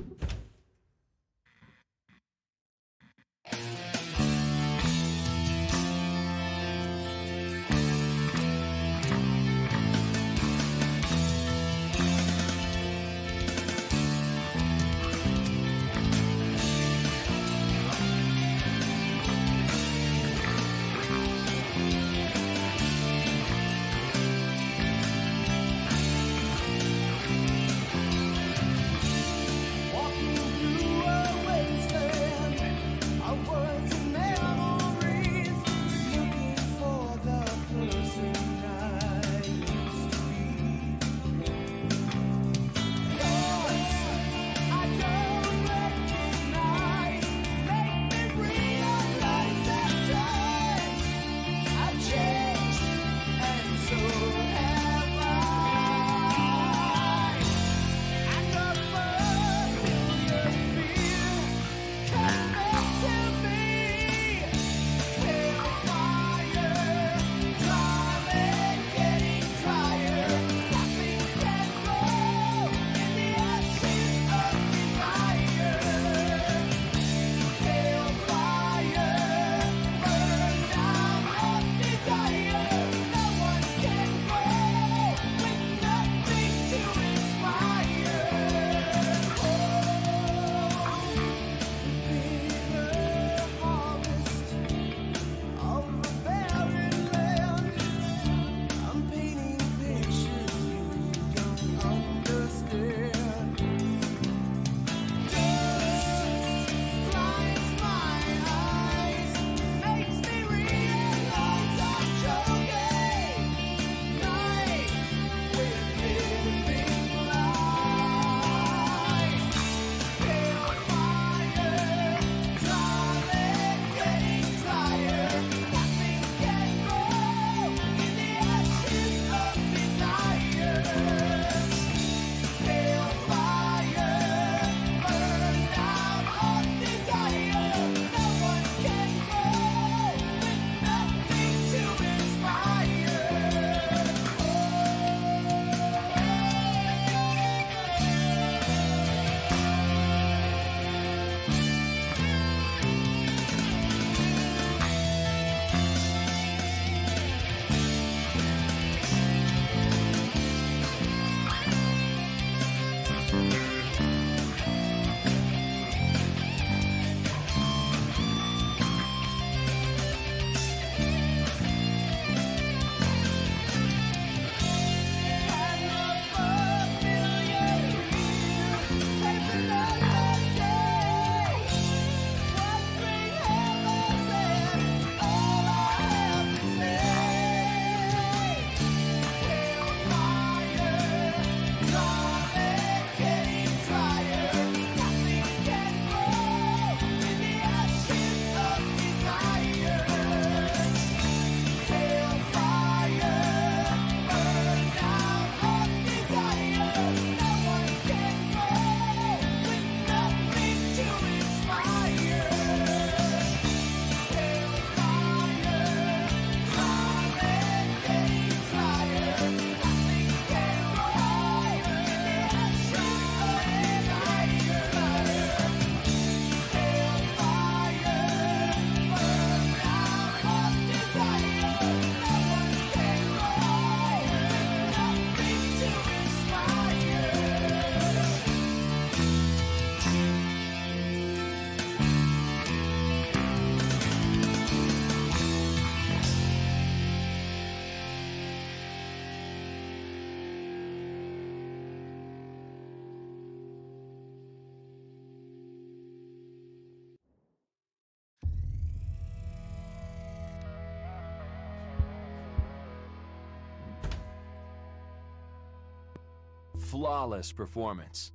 you flawless performance.